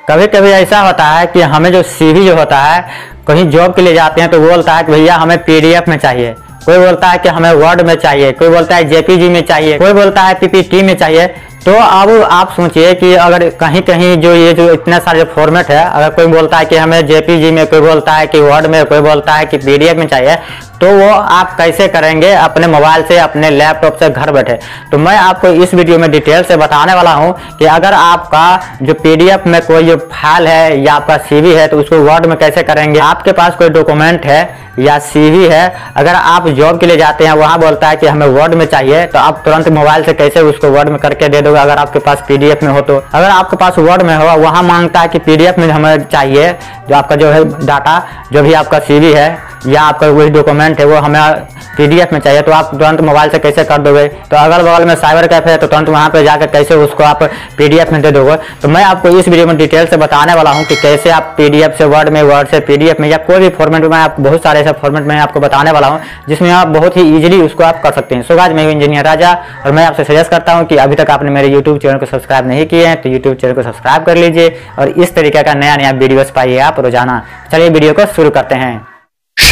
कभी कभी ऐसा होता है कि हमें जो सीवी जो होता है, कहीं जॉब के लिए जाते हैं तो वो बोलता है कि भैया हमें पीडीएफ में चाहिए। कोई बोलता है कि हमें वर्ड में चाहिए, कोई बोलता है जेपीजी में चाहिए, कोई बोलता है पीपीटी में चाहिए। तो अब आप सोचिए कि अगर कहीं कहीं जो ये जो इतने सारे फॉर्मेट है, अगर कोई बोलता है कि हमें जेपीजी में कोई बोलता है, कि वर्ड में कोई बोलता है, कि पीडीएफ में चाहिए तो वो आप कैसे करेंगे? अपने मोबाइल से, अपने लैपटॉप से घर बैठे। तो मैं आपको इस वीडियो में डिटेल से बताने वाला हूँ कि अगर आपका जो पीडीएफ में कोई जो फ़ाइल है या आपका सीवी है तो उसको वर्ड में कैसे करेंगे? आपके पास कोई डॉक्यूमेंट है या सीवी है, अगर आप जॉब के लिए जाते हैं, वहाँ बोलता है कि हमें वर्ड में चाहिए तो आप तुरंत मोबाइल से कैसे उसको वर्ड में करके दे दोगे अगर आपके पास पीडीएफ में हो तो? अगर आपके पास वर्ड में हो, वहाँ माँगता है कि पीडीएफ में हमें चाहिए, जो आपका जो है डाटा जो भी आपका सीवी है या आपका वही डॉक्यूमेंट है, वो हमें पीडीएफ में चाहिए तो आप तुरंत मोबाइल से कैसे कर दोगे? तो अगल बगल में साइबर कैफ़े है तो तुरंत वहाँ पर जाकर कैसे उसको आप पीडीएफ में दे दोगे? तो मैं आपको इस वीडियो में डिटेल से बताने वाला हूँ कि कैसे आप पीडीएफ से वर्ड में वर्ड से पीडीएफ में या कोई भी फॉर्मेट में आप, बहुत सारे ऐसे फॉर्मेट में आपको बताने वाला हूँ, जिसमें आप बहुत ही ईजिली उसको आप कर सकते हैं। सो गाज मैं इंजीनियर राजा, और मैं आपसे सजेस्ट करता हूँ कि अभी तक आपने मेरे यूट्यूब चैनल को सब्सक्राइब नहीं किए हैं तो यूट्यूब चैनल को सब्सक्राइब कर लीजिए, और इस तरीके का नया नया वीडियोस पाइए आप रोज़ाना। चलिए वीडियो को शुरू करते हैं।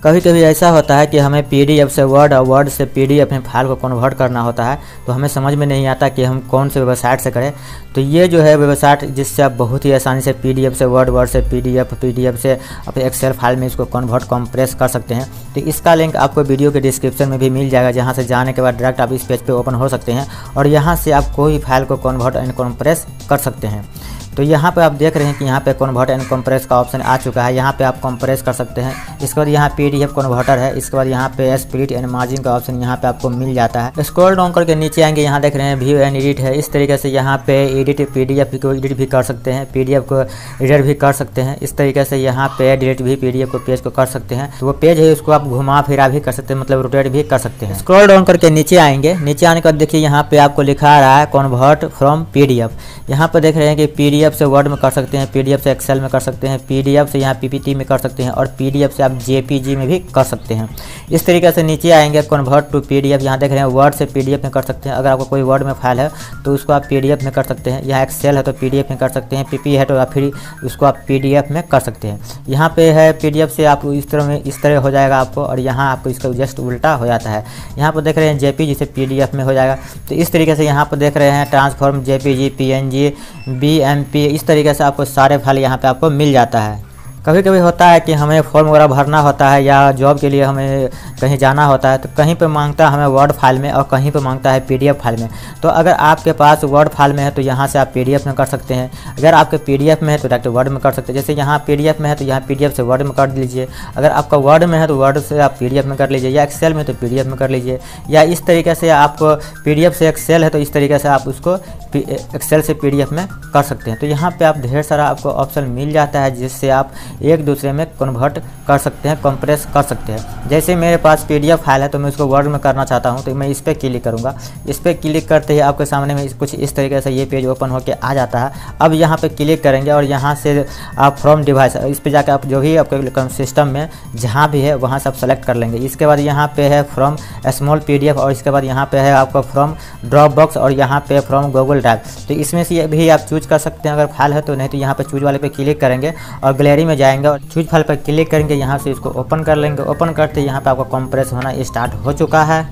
कभी कभी ऐसा होता है कि हमें पीडीएफ से वर्ड और वर्ड से पीडीएफ में फ़ाइल को कन्वर्ट करना होता है तो हमें समझ में नहीं आता कि हम कौन से वेबसाइट से करें। तो ये जो है वेबसाइट जिससे आप बहुत ही आसानी से पीडीएफ से वर्ड वर्ड से पीडीएफ पीडीएफ से अपने एक्सेल फ़ाइल में इसको कन्वर्ट कंप्रेस कर सकते हैं। तो इसका लिंक आपको वीडियो के डिस्क्रिप्शन में भी मिल जाएगा, जहाँ से जाने के बाद डायरेक्ट आप इस पेज पर ओपन हो सकते हैं और यहाँ से आप कोई फ़ाइल को कन्वर्ट एंड कंप्रेस कर सकते हैं। तो यहाँ पे आप देख रहे हैं कि यहाँ पे कन्वर्ट एंड कंप्रेस का ऑप्शन आ चुका है। यहाँ पे आप कंप्रेस कर सकते हैं। इसके बाद यहाँ पी पीडीएफ कन्वर्टर है। इसके बाद यहाँ पे स्प्लिट एंड मार्जिन का ऑप्शन यहाँ पे आपको मिल जाता है। स्क्रॉल डाउन करके नीचे आएँगे। यहाँ देख रहे हैं व्यू एंड एडिट है। इस तरीके से यहाँ पे एडिट पीडीएफ को एडिट भी कर सकते हैं। पीडीएफ को एडिट भी कर सकते हैं। इस तरीके से यहाँ पे डिलीट भी पीडीएफ को पेज को कर सकते हैं। तो वो पेज है, उसको आप घुमा फिरा भी कर सकते हैं। मतलब रोटेट भी कर सकते हैं। स्क्रॉल डाउन करके नीचे आएँगे। नीचे आने के बाद देखिए, यहाँ पे आपको लिखा रहा है कन्वर्ट फ्रॉम पी पीडीएफ यहाँ पे देख रहे हैं कि पीडीएफ से वर्ड में कर सकते हैं पीडीएफ से एक्सेल में कर सकते हैं पीडीएफ से यहाँ पीपीटी में कर सकते हैं और पीडीएफ से आप जेपीजी में भी कर सकते हैं इस तरीके से नीचे आएँगे कन्वर्ट टू पीडीएफ यहाँ देख रहे हैं वर्ड से पीडीएफ में कर सकते हैं अगर आपको कोई वर्ड में फ़ाइल है तो उसको आप पीडीएफ में कर सकते हैं यहाँ एक्सेल है तो पीडीएफ में कर सकते हैं पीपी है तो आप फिर उसको आप पीडीएफ में कर सकते हैं यहाँ पे है पीडीएफ से आप इस तरह में इस तरह हो जाएगा आपको और यहाँ आपको इसका जस्ट उल्टा हो जाता है यहाँ पर देख रहे हैं जेपीजी से पीडीएफ में हो जाएगा तो इस तरीके से यहाँ पर देख रहे हैं ट्रांसफॉर्म जेपीजी पीएनजी बीएमपी इस तरीके से आपको सारे फल यहाँ पे आपको मिल जाता है। कभी कभी होता है कि हमें फॉर्म वगैरह भरना होता है या जॉब के लिए हमें कहीं जाना होता है तो कहीं पे माँगता है हमें वर्ड फ़ाइल में और कहीं पे माँगता है पीडीएफ फ़ाइल में। तो अगर आपके पास वर्ड फ़ाइल में है तो यहाँ से आप पीडीएफ में कर सकते हैं। अगर आपके पीडीएफ में है तो डायरेक्ट वर्ड में कर सकते हैं। जैसे यहाँ पीडीएफ में है तो यहाँ पीडीएफ से वर्ड में कर लीजिए। अगर आपका वर्ड में है तो वर्ड से आप पीडीएफ में कर लीजिए। या एक्सेल में तो पीडीएफ में कर लीजिए। या इस तरीके से आप पीडीएफ से एक्सेल है तो इस तरीके से आप उसको एक्सेल से पीडीएफ में कर सकते हैं। तो यहाँ पर आप ढेर सारा आपको ऑप्शन मिल जाता है, जिससे आप एक दूसरे में कन्वर्ट कर सकते हैं कंप्रेस कर सकते हैं। जैसे मेरे पास पीडीएफ फ़ाइल है तो मैं उसको वर्ड में करना चाहता हूँ तो मैं इस पर क्लिक करूँगा। इस पर क्लिक करते ही आपके सामने में कुछ इस तरीके से ये पेज ओपन होकर आ जाता है। अब यहाँ पर क्लिक करेंगे और यहाँ से आप फ्रॉम डिवाइस इस पर जाकर आप जो भी आपके सिस्टम में जहाँ भी है, वहाँ से आप सेलेक्ट कर लेंगे। इसके बाद यहाँ पे है फ्रॉम स्मॉल पीडीएफ और इसके बाद यहाँ पे है आपका फ्रॉम ड्रॉप बॉक्स और यहाँ पे फ्रॉम गूगल ड्राइव तो इसमें से भी आप चूज़ कर सकते हैं। अगर फ़ाइल है तो नहीं तो यहाँ पे चूज़ वाले पे क्लिक करेंगे और गैलरी में जाएँगे और स्विच फ़ाइल पर क्लिक करेंगे, यहाँ से इसको ओपन कर लेंगे। ओपन करते यहाँ पर आपका कंप्रेस होना स्टार्ट हो चुका है।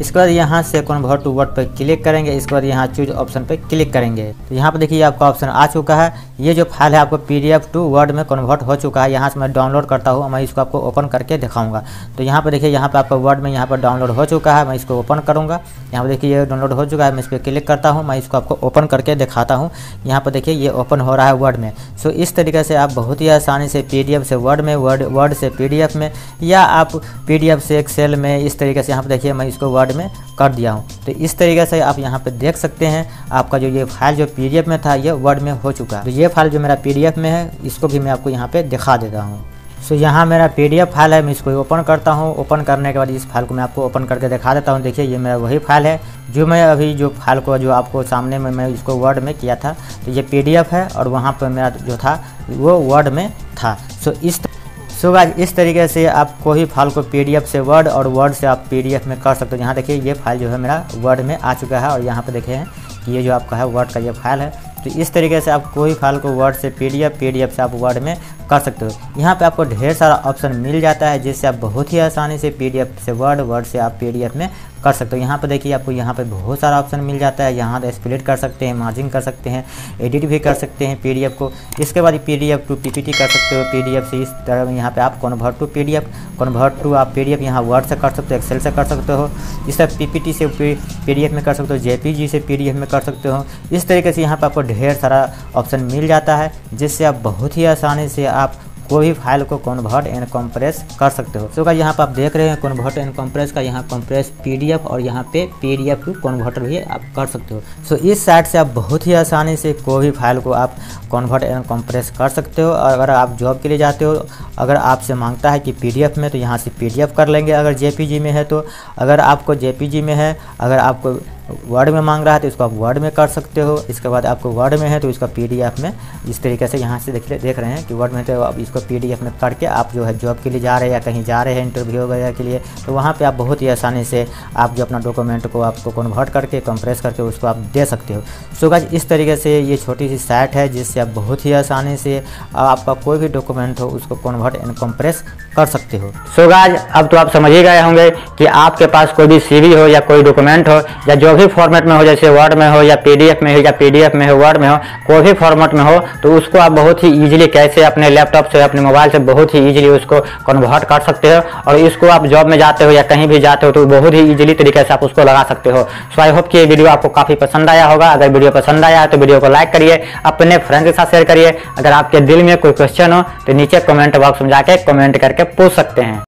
इसके बाद यहाँ से कन्वर्ट टू वर्ड पर क्लिक करेंगे, इसके बाद यहाँ चूज़ ऑप्शन पर क्लिक करेंगे। तो यहाँ पर देखिए आपका ऑप्शन आ चुका है। ये जो फ़ाइल है आपको पीडीएफ टू वर्ड में कन्वर्ट हो चुका है। यहाँ से मैं डाउनलोड करता हूँ, मैं इसको आपको ओपन करके दिखाऊँगा। तो यहाँ पर देखिए, यहाँ पर आपका वर्ड में यहाँ पर डाउनलोड हो चुका है, मैं इसको ओपन करूँगा। यहाँ पर देखिए ये डाउनलोड हो चुका है, मैं इस पर क्लिक करता हूँ, मैं इसको आपको ओपन करके दिखाता हूँ। यहाँ पर देखिए ये ओपन हो रहा है वर्ड में। सो इस तरीके से आप बहुत ही आसानी से पीडीएफ से वर्ड में वर्ड वर्ड से पीडीएफ में, या आप पी से एक्सेल में इस तरीके से यहाँ पर देखिए मैं इसको वर्ड में कर दिया हूँ। तो इस तरीके से आप यहाँ पे देख सकते हैं, आपका जो ये फ़ाइल जो पीडीएफ में था, ये वर्ड में हो चुका है। तो ये फ़ाइल जो मेरा पीडीएफ में है, इसको भी मैं आपको यहाँ पे दिखा देता हूँ। सो यहाँ मेरा पीडीएफ फ़ाइल है, मैं इसको ओपन करता हूँ। ओपन करने के बाद इस फ़ाइल को मैं आपको ओपन करके दिखा देता हूँ। देखिए, ये मेरा वही फ़ाइल है, जो मैं अभी जो फ़ाइल को, जो आपको सामने में मैं इसको वर्ड में किया था तो ये पीडीएफ है और वहाँ पर मेरा जो था, वो वर्ड में था। सो इस सो so गाइज़ इस तरीके से आप कोई भी फ़ाइल को पीडीएफ से वर्ड और वर्ड से आप पीडीएफ में कर सकते हो। यहाँ देखिए, ये फ़ाइल जो है मेरा वर्ड में आ चुका है और यहाँ पे देखे हैं कि ये जो आपका है वर्ड का ये फ़ाइल है। तो इस तरीके से आप कोई फ़ाइल को वर्ड से पीडीएफ पीडीएफ से आप वर्ड में कर सकते हो। यहाँ पे आपको ढेर सारा ऑप्शन मिल जाता है, जिससे आप बहुत ही आसानी से पीडीएफ से वर्ड वर्ड से आप पीडीएफ में कर सकते हो। यहाँ पर देखिए आपको यहाँ पर बहुत सारा ऑप्शन मिल जाता है। यहाँ पे स्प्लिट कर सकते हैं मार्जिन कर सकते हैं एडिट भी कर सकते हैं पीडीएफ को। इसके बाद पीडीएफ टू पीपीटी कर सकते हो। पीडीएफ से इस तरह यहाँ पर आप convert to PDF convert to आप पीडीएफ यहाँ वर्ड से कर सकते हो एक्सेल से कर सकते हो। इस तरह पीपीटी से पीडीएफ में कर सकते हो जेपीजी से पीडीएफ में कर सकते हो। इस तरीके से यहाँ पर आपको ढेर सारा ऑप्शन मिल जाता है, जिससे आप बहुत ही आसानी से आप कोई भी फ़ाइल को कन्वर्ट एंड कंप्रेस कर सकते हो। सो यहाँ पर आप देख रहे हैं कन्वर्ट एंड कंप्रेस का यहाँ कंप्रेस पीडीएफ और यहाँ पे पीडीएफ टू कन्वर्टर भी आप कर सकते हो। सो इस साइट से आप बहुत ही आसानी से कोई भी फ़ाइल को आप कन्वर्ट एंड कंप्रेस कर सकते हो। और अगर आप जॉब के लिए जाते हो, अगर आपसे माँगता है कि पीडीएफ में तो यहाँ से पीडीएफ कर लेंगे। अगर जेपीजी में है तो अगर आपको जेपीजी में है, अगर आपको वर्ड में मांग रहा है तो इसको आप वर्ड में कर सकते हो। इसके बाद आपको वर्ड में है तो इसका पीडीएफ में इस तरीके से यहाँ से देख देख रहे हैं कि वर्ड में तो आप इसको पीडीएफ में करके आप जो है जॉब के लिए जा रहे हैं या कहीं जा रहे हैं इंटरव्यू वगैरह के लिए तो वहाँ पे आप बहुत ही आसानी से आप जो अपना डॉक्यूमेंट को आपको कन्वर्ट करके कंप्रेस करके उसको आप दे सकते हो। सो गाइज़ इस तरीके से ये छोटी सी साइट है जिससे आप बहुत ही आसानी से आपका कोई भी डॉक्यूमेंट हो उसको कन्वर्ट एंड कंप्रेस कर सकते हो। सो गाइज़ अब तो आप समझ ही गए होंगे कि आपके पास कोई भी सीवी हो या कोई डॉक्यूमेंट हो या जो भी फॉर्मेट में हो, जैसे वर्ड में हो या पीडीएफ में हो, या पीडीएफ में हो वर्ड में हो, कोई भी फॉर्मेट में हो तो उसको आप बहुत ही इजीली कैसे अपने लैपटॉप से, अपने मोबाइल से बहुत ही इजीली उसको कन्वर्ट कर सकते हो। और इसको आप जॉब में जाते हो या कहीं भी जाते हो तो बहुत ही इजीली तरीके से आप उसको लगा सकते हो। सो आई होप कि ये वीडियो आपको काफ़ी पसंद आया होगा। अगर वीडियो पसंद आया तो वीडियो को लाइक करिए, अपने फ्रेंड के साथ शेयर करिए। अगर आपके दिल में कोई क्वेश्चन हो तो नीचे कमेंट बॉक्स में जाके कमेंट करके पूछ सकते हैं।